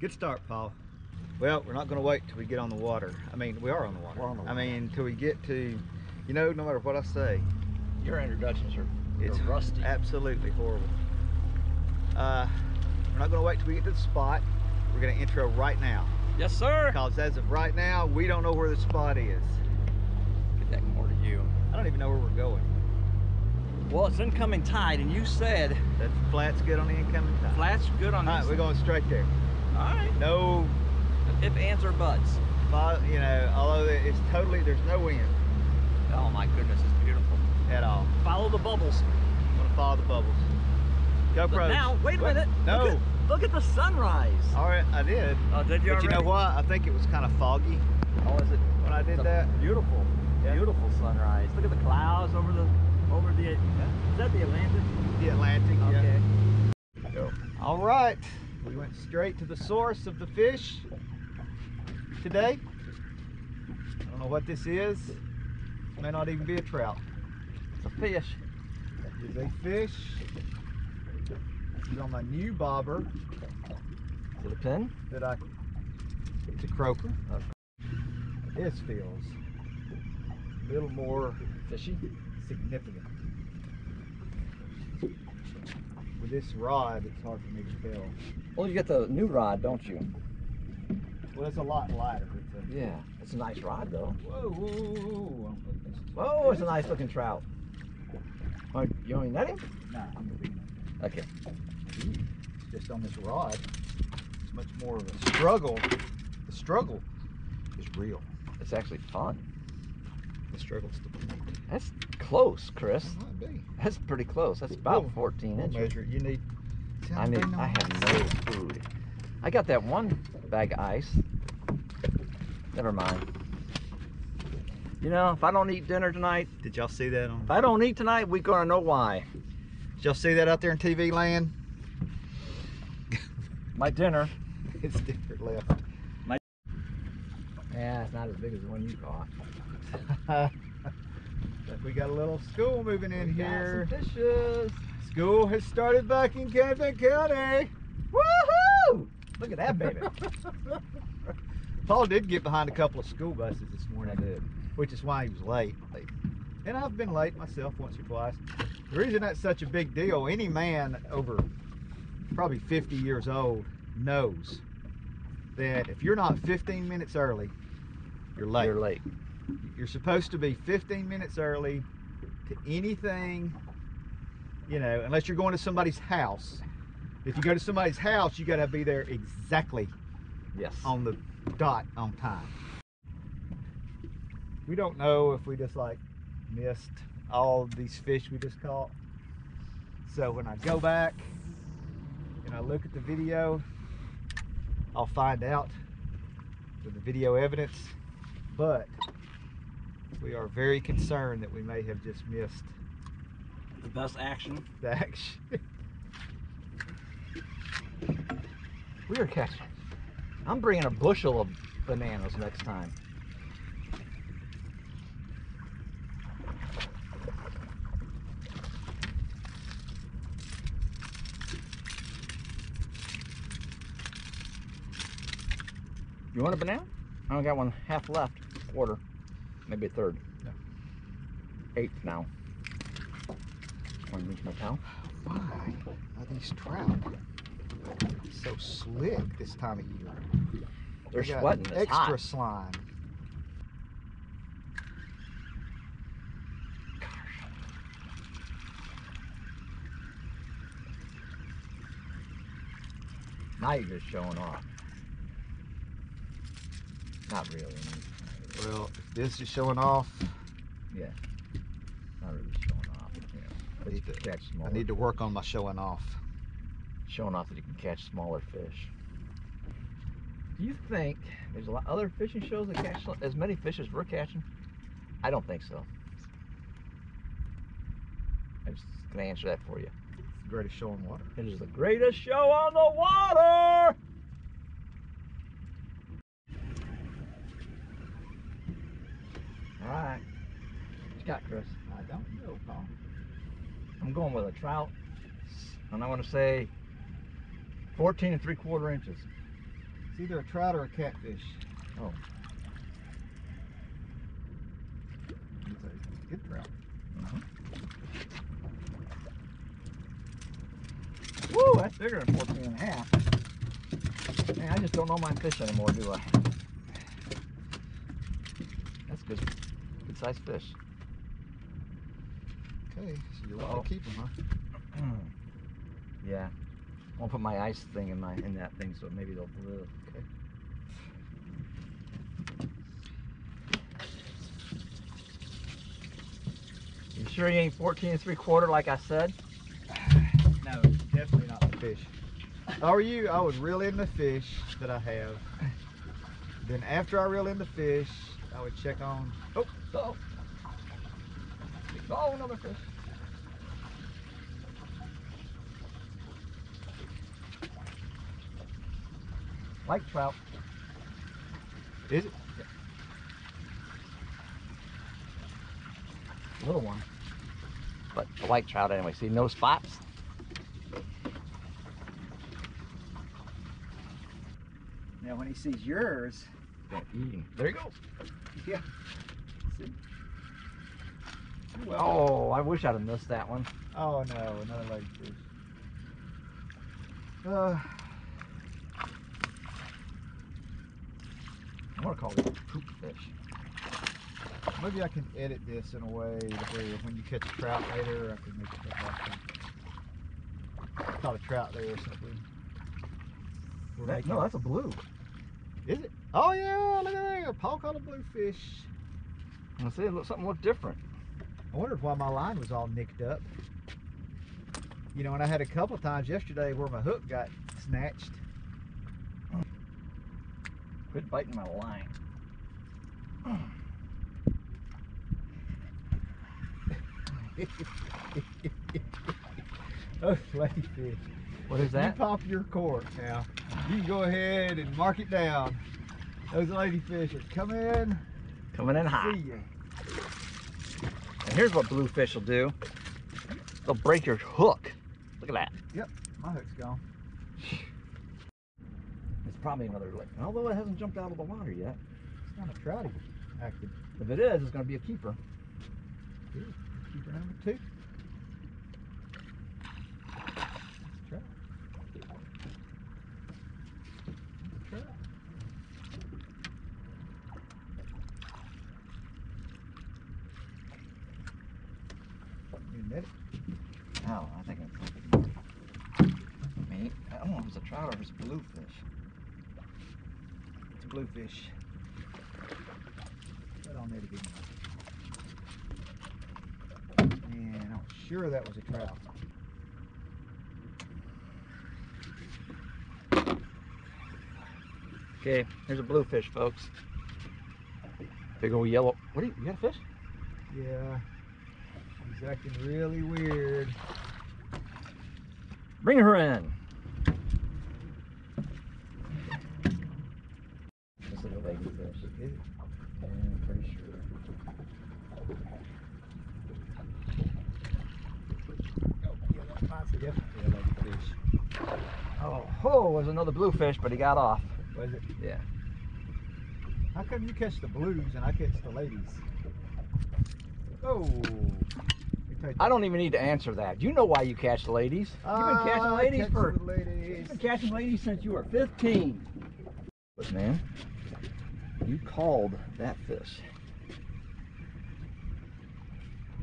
Good start, Paul. Well, we're not going to wait till we get on the water. I mean, we are on the water. We're on the I mean, until we get to, you know, no matter what I say, Your introductions are it's rusty. absolutely horrible. Uh, we're not going to wait till we get to the spot. We're going to intro right now. yes, sir. Because as of right now, we don't know where the spot is. Get that more to you. I don't even know where we're going. Well, it's incoming tide, and you said That flat's good on the incoming tide. flat's good on the... All right, we're going straight there. All right. No, If ands or buts. you know, although it's totally, there's no wind Oh my goodness, it's beautiful. at all. Follow the bubbles. I'm gonna follow the bubbles. But GoPro. now, wait a What? minute. No. Look at, look at the sunrise. All right, I did. Oh, did you But you know what? I think it was kind of foggy Oh, is it? when I did that. Beautiful, Yeah. beautiful sunrise. Look at the clouds over the, over the. Is that the Atlantic? The Atlantic. Okay. Yeah. All right. We went straight to the source of the fish today. I don't know what this is. It May not even be a trout. It's a fish. It is a fish. It's on my new bobber Is it a pin? that I. It's a croaker. Okay. This feels a little more Fishy. significant. With this rod, it's hard for me to tell. Well, you get the new rod, don't you? Well, it's a lot lighter. It's a, Yeah. It's a nice rod, though. whoa, whoa, whoa, whoa. I don't think this is- Whoa, it's a nice looking trout. Are you me to? Nah, I'm gonna be Okay. It's just on this rod. It's much more of a struggle. The struggle is real. It's actually fun. The struggle's the point. That's close, Chris. It might be. That's pretty close. That's about We'll- 14 We'll inches. measure it. You need. I need. I have no food. I got that one bag of ice. Never mind. You know, if I don't eat dinner tonight, Did y'all see that on? if I don't eat tonight, we're gonna know why. Did y'all see that out there in TV land? My dinner. It's different left. My. Yeah, it's not as big as the one you caught. We got a little school moving in We got here. some. School has started back in Camden County. Woohoo! Look at that baby. Paul did get behind a couple of school buses this morning. I did. which is why he was late. And I've been late myself once or twice. The reason that's such a big deal, any man over probably 50 years old knows that if you're not 15 minutes early, you're late. You're late. You're supposed to be 15 minutes early to anything, you know, unless you're going to somebody's house. If you go to somebody's house, you got to be there exactly Yes. on the dot on time. We don't know if we just like missed all these fish we just caught. So when I go back and I look at the video, I'll find out with the video evidence. But we are very concerned that we may have just missed the best action. the action. We are catching. I'm bringing a bushel of bananas next time. You want a banana? I only got one half left, quarter, maybe a third. No. Eighth now. Want to use my towel? Why are these trout so slick this time of year? They're They sweating. It's extra hot. slime. Now you're just showing off. Not really. Well, if this is showing off, Yeah. Not really showing off. You know, but you can catch I need to work on my showing off. showing off that you can catch smaller fish. Do you think there's a lot other fishing shows that catch as many fish as we're catching? I don't think so. I'm just gonna answer that for you. It's the greatest show on water. It is the greatest show on the water. All right. What you got, Chris? I don't know, Paul. I'm going with a trout, and I want to say 14 and three quarter inches. It's either a trout or a catfish. Oh. It's a good trout. Mm-hmm. Woo, that's bigger than 14 and a half. Man, I just don't know my fish anymore, do I? That's good. Good sized fish. Okay, so you want Uh-oh. to keep them, huh? yeah. I'll put my ice thing in my in that thing so maybe they'll live. Okay. You sure you ain't 14 and three quarter like I said? No, definitely not the fish. If I were you, I would reel in the fish that I have. Then after I reel in the fish, I would check on. Oh, Oh, another fish. Like trout. Is it? Little one. But I like trout anyway. See, no spots. Now when he sees yours, Don't eat 'em. There you go. yeah. Well, Oh, I wish I'd have missed that one. Oh no, another ladyfish. Uh, I'm gonna call these poop fish. maybe I can edit this in a way to where when you catch a trout later, I can make it look like a- caught a trout there or something. That- no, that's a blue. Is it? Oh yeah, look at that. Paul caught a bluefish. I see, it look, something looked different. I wondered why my line was all nicked up. You know, and I had a couple times yesterday where my hook got snatched. Quit biting my line. oh, ladyfish. What is that? You pop your cork now. You can go ahead and mark it down. Those ladyfish are coming. Coming in hot. And here's what bluefish will do. They'll break your hook. Look at that. Yep, my hook's gone. It's probably another lake. Although it hasn't jumped out of the water yet. It's not a trouty. Active. If it is, it's going to be a keeper. Keeper number two. Trout. Trout. You admit it? Oh, I think it's. I mean, I don't know if it's a trout or if it's a bluefish. It's a bluefish. Put on there to be And I'm sure that was a trout. Okay, here's a bluefish, folks. Big old yellow. What do you, you got a fish? Yeah. He's acting really weird. Bring her in. This is a ladyfish. Is it? Yeah, I'm pretty sure. Oh, yeah, that might be definitely a ladyfish. Oh, oh, was another bluefish, but he got off. Was it? Yeah. How come you catch the blues and I catch the ladies? Oh. Let me tell you- I don't even need to answer that. You know why you catch ladies. You've been catching ladies catch for the ladies. You've been catching ladies since you were 15. But man, you called that fish.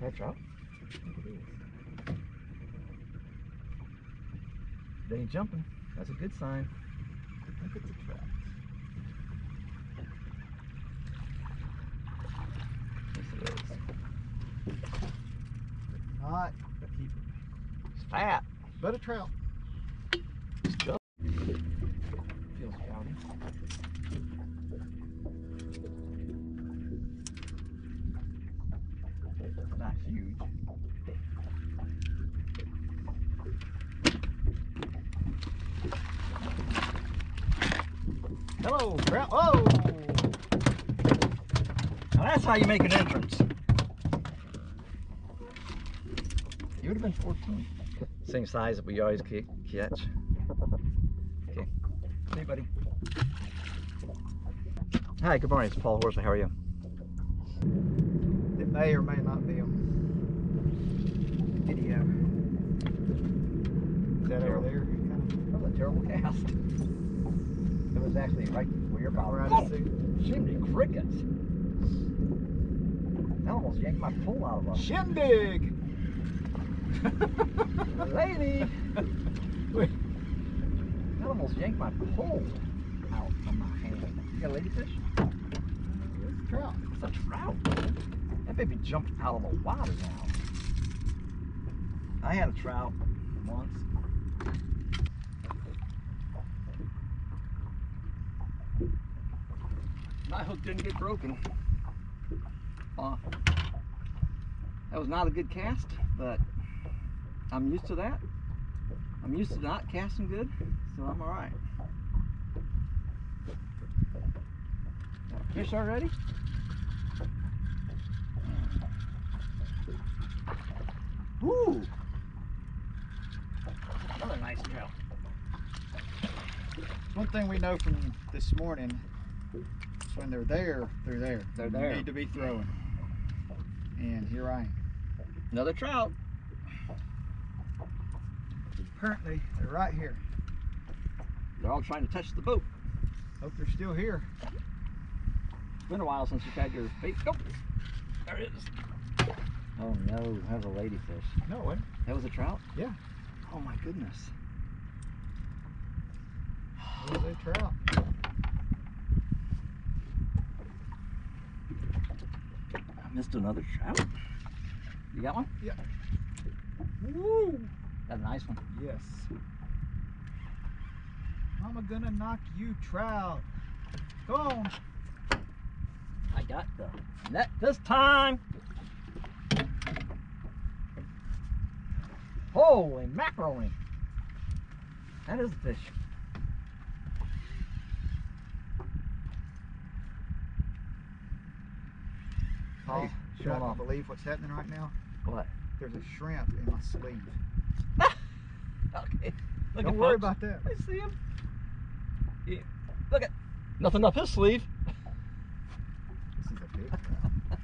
That trout? They ain't jumping. That's a good sign. I think it's a trout. Yes, it is. Not a keeper, It's fat. but a trout. It's feels. Not huge. Hello, trout. Oh! Now that's how you make an entrance. You would have been 14. Same size that we always catch. Okay. Hey, buddy. Hi, good morning. It's Paul Horsley. How are you? It may or may not be on video. Is that over there? Kind That oh, was a terrible cast. Was actually right where you're of about. right Oh, at crickets. That almost yanked my pole out of us. Shindig! Lady! Wait. That almost yanked my pole out of my hand. You got a ladyfish? It's a trout. It's a trout. That baby jumped out of the water now. I had a trout once. My hook didn't get broken. Uh, that was not a good cast, but I'm used to that. I'm used to not casting good, so I'm alright. Fish already? Ooh! Another nice trout. One thing we know from this morning when they're there, they're there. They're You there. need to be throwing. And here I am. Another trout. Apparently, they're right here. They're all trying to touch the boat. Hope they're still here. It's been a while since you've had your bait. Oh, there it is. Oh no, that was a ladyfish. No, way. That was a trout? Yeah. Oh my goodness. was a trout. I missed another trout. You got one? Yeah. Woo! That's a nice one. Yes. I'm gonna knock you trout. Go on. I got the net this time. Holy mackerel! That is a fish. Paul, Hey, you're show not 'em gonna believe what's happening right now. What? There's a shrimp in my sleeve. Okay. Look Don't worry folks. about that. I see him. Yeah. Look at nothing up his sleeve. This is a big trout.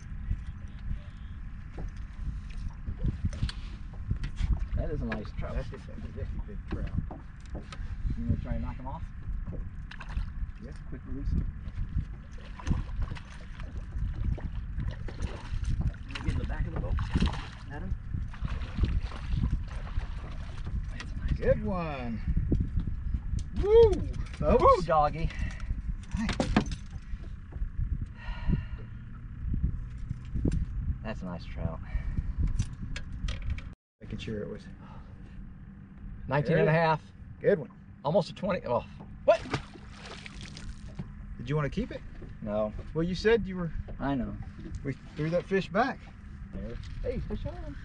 That is a nice trout. That's just a just a big trout. You gonna try and knock him off? Yes. Quick release him. Let me get in the back of the boat. At him. That's a nice Good one. Woo! Folks. Woo, doggy. That's a nice trout. Making sure it was 19 and a half. good one. Almost a 20. Oh, what? Did you want to keep it? No, Well, you said you were. I know. We threw that fish back. There. Hey, fish on.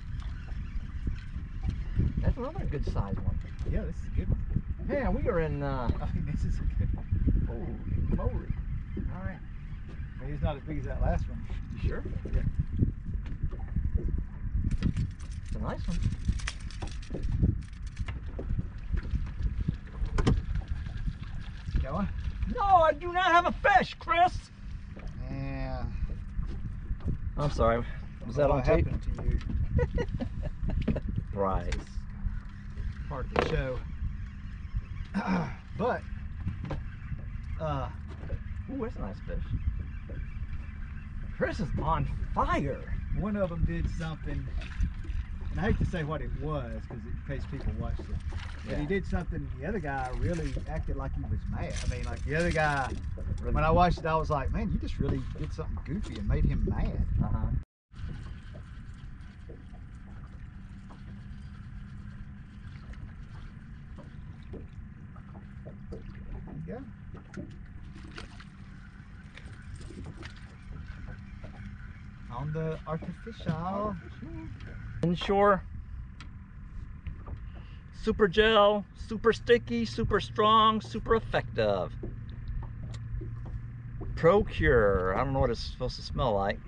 That's another good sized one. Yeah, this is a good one. Man, we are in, uh, I think this is a good one. holy moly. All right. Maybe it's not as big as that last one. You sure? Yeah. It's a nice one. Going? No, I do not have a fish, Chris. Yeah. I'm sorry. Was that on what tape? happened to you? Bryce. Part of the show. but, uh, Ooh, that's a nice fish. Chris is on fire. one of them did something, and I hate to say what it was because in case people watched it, but he did something. The other guy really acted like he was mad. I mean, like the other guy, when I watched it, I was like, man, you just really did something goofy and made him mad. Uh-huh. There you go. On the artificial. Inshore. Super gel, super sticky, super strong, super effective. Pro-Cure. I don't know what it's supposed to smell like.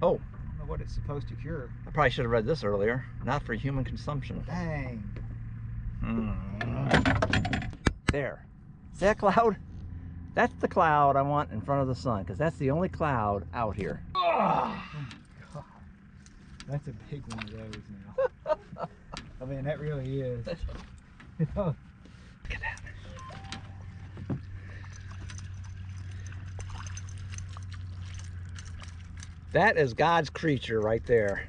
Oh, I don't know what it's supposed to cure. I probably should have read this earlier. Not for human consumption. Dang. Mm. There. See that cloud? That's the cloud I want in front of the sun because that's the only cloud out here. Oh, God. That's a big one of those now. I mean, that really is. You know, Look at that. That is God's creature right there.